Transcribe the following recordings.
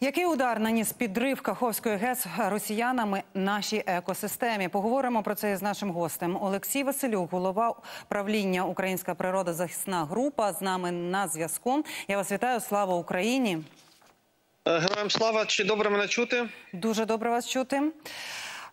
Який удар наніс підрив Каховської ГЕС росіянами нашій екосистемі? Поговоримо про це з нашим гостем. Олексій Василюк, голова правління Українська природозахисна група. З нами на зв'язку. Я вас вітаю. Слава Україні! Героям слава чи добре мене чути? Дуже добре вас чути.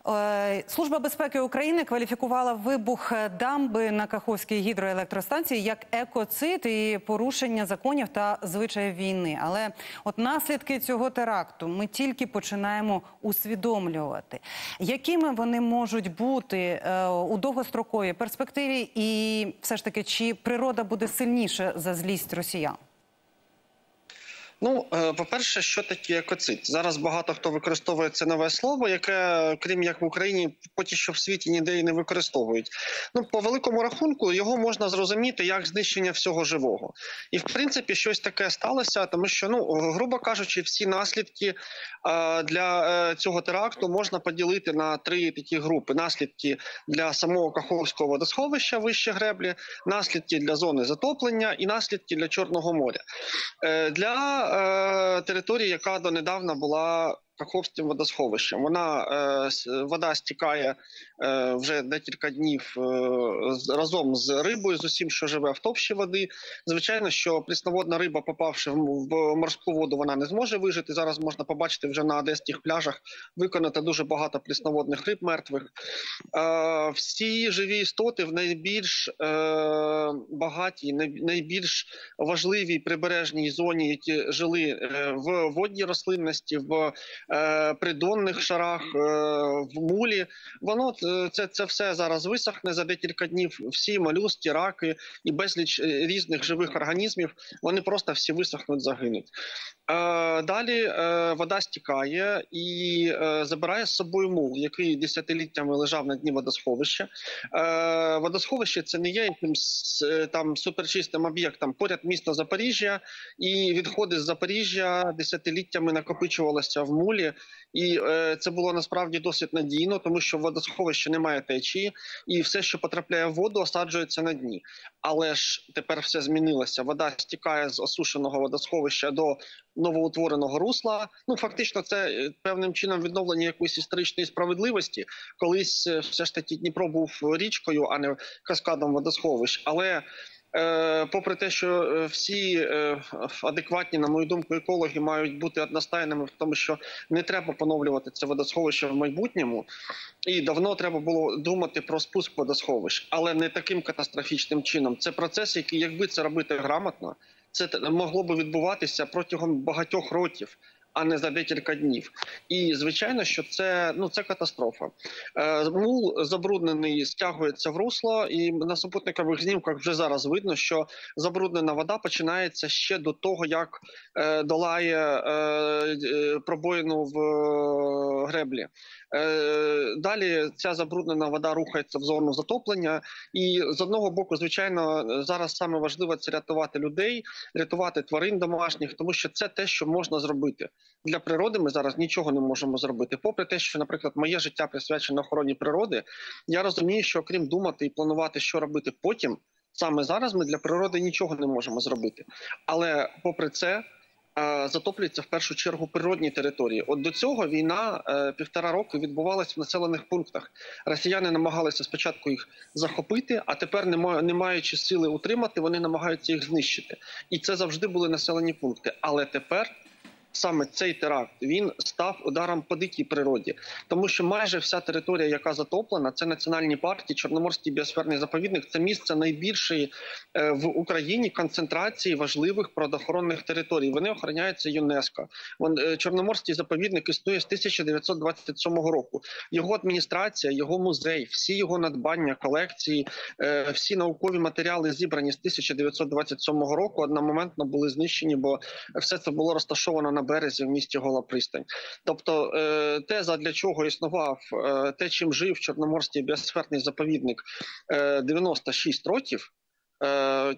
Е, Служба безпеки України кваліфікувала вибух дамби на Каховській гідроелектростанції як екоцид і порушення законів та звичаїв війни. Але от наслідки цього теракту ми тільки починаємо усвідомлювати, якими вони можуть бути е, у довгостроковій перспективі, і все ж таки, чи природа буде сильніше за злість росіян? Ну, е, по-перше, що таке екоцид? Зараз багато хто використовує це нове слово, яке, крім як в Україні, поки що в світі ніде і не використовують. Ну, по великому рахунку, його можна зрозуміти як знищення всього живого. І в принципі, щось таке сталося, тому що, ну, грубо кажучи, всі наслідки е, для е, цього теракту можна поділити на три такі групи: наслідки для самого Каховського водосховища вище греблі, наслідки для зони затоплення і наслідки для Чорного моря. Для Е, території, яка донедавна була Каховським водосховищем. Вона е, вода стікає е, вже декілька днів е, разом з рибою, з усім, що живе в топші води. Звичайно, що прісноводна риба, попавши в, морську воду, вона не зможе вижити. Зараз можна побачити вже на одеських пляжах виконати дуже багато прісноводних риб мертвих. Всі живі істоти в найбільш багатій, найбільш важливій прибережній зоні, які жили в водній рослинності. в придонних шарах, е, в мулі. Воно е, це це все зараз висохне за декілька днів. Всі молюски, раки і безліч різних живих організмів. Вони просто всі висохнуть, загинуть. Далі вода стікає і забирає з собою мул, який десятиліттями лежав на дні водосховища. Водосховище це не є якимсь там суперчистим об'єктом. Поряд місто Запоріжжя, і відходи з Запоріжжя десятиліттями накопичувалися в мулі хвилі, і е, це було насправді досить надійно, тому що в водосховищі немає течії, і все, що потрапляє в воду, осаджується на дні. Але ж тепер все змінилося. Вода стікає з осушеного водосховища до новоутвореного русла. Ну фактично, це е, певним чином відновлення якоїсь історичної справедливості. Колись е, все ж таки Дніпро був річкою, а не каскадом водосховищ. Але попри те, що е, всі е, адекватні, на мою думку, екологи мають бути одностайними в тому, що не треба поновлювати це водосховище в майбутньому, і давно треба було думати про спуск водосховищ, але не таким катастрофічним чином. Це процес, який, якби це робити грамотно, це могло би відбуватися протягом багатьох років а не за декілька днів. І звичайно, що це ну це катастрофа. Е, мул забруднений стягується в русло, і на супутникових знімках вже зараз видно, що забруднена вода починається ще до того, як е, долає е, пробоїну в греблі. Далі ця забруднена вода рухається в зону затоплення, і з одного боку, звичайно, зараз саме важливо це рятувати людей, рятувати тварин домашніх, тому що це те, що можна зробити для природи ми зараз нічого не можемо зробити. Попри те, що, наприклад, моє життя присвячено охороні природи, я розумію, що окрім думати і планувати, що робити потім, саме зараз ми для природи нічого не можемо зробити. Але попри це. Е, затоплюється в першу чергу природні території. От до цього війна е, півтора року відбувалася в населених пунктах. Росіяни намагалися спочатку їх захопити, а тепер, не маючи сили утримати, вони намагаються їх знищити. І це завжди були населені пункти. Але тепер саме цей теракт він став ударом по дикій природі, тому що майже вся територія, яка затоплена, це національні парки, Чорноморський біосферний заповідник. Це місце найбільшої е, в Україні концентрації важливих природоохоронних територій. Вони охороняються ЮНЕСКО. Е, Чорноморський заповідник існує з 1927 року. Його адміністрація, його музей, всі його надбання, колекції, е, всі наукові матеріали зібрані з 1927 року. Одномоментно були знищені, бо все це було розташовано на березі в місті Гола Пристань. Тобто е, те, задля чого існував, е, те, чим жив Чорноморський біосферний заповідник 96 е, років.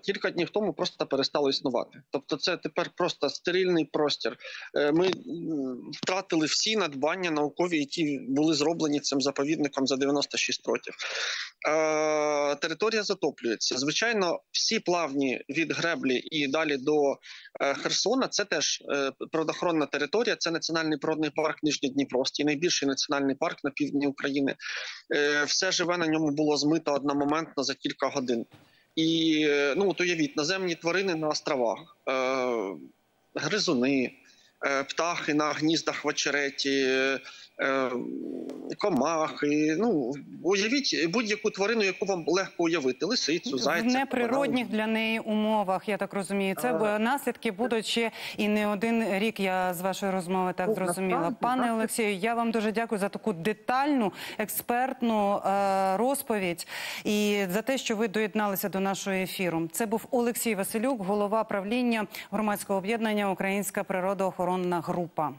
кілька днів тому просто перестало існувати. Тобто, це тепер просто стерильний простір. Ми втратили всі надбання наукові, які були зроблені цим заповідником за 96 років. Е, Територія затоплюється. Звичайно, всі плавні від греблі і далі до е, Херсона. Це теж е, природоохоронна територія. Це національний природний парк Нижньодніпровський, найбільший національний парк на півдні України. Все живе на ньому було змито одномоментно за кілька годин. І ну от уявіть, наземні тварини на островах, гризуни, птахи на гніздах в очереті, комахи. Ну уявіть будь-яку тварину, яку вам легко уявити: лисицю, в зайця. неприродних для неї умовах. Я так розумію. Це А. наслідки будуть ще і не один рік. Я з вашої розмови так Ну, зрозуміла. Пане. Олексію, я вам дуже дякую за таку детальну експертну е, розповідь і за те, що ви доєдналися до нашого ефіру. Це був Олексій Василюк, голова правління громадського об'єднання Українська природоохоронна група.